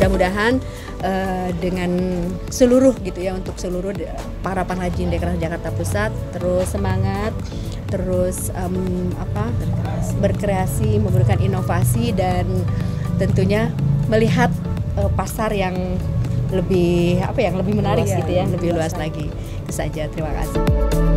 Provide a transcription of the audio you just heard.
mudah-mudahan eh, dengan seluruh gitu ya untuk seluruh eh, para pengrajin Dekra Jakarta Pusat terus semangat terus um, apa berkreasi memberikan inovasi dan tentunya melihat uh, pasar yang lebih apa yang lebih menarik Luas gitu ya. ya lebih lebih luas luas lagi. Itu saja. Terima kasih.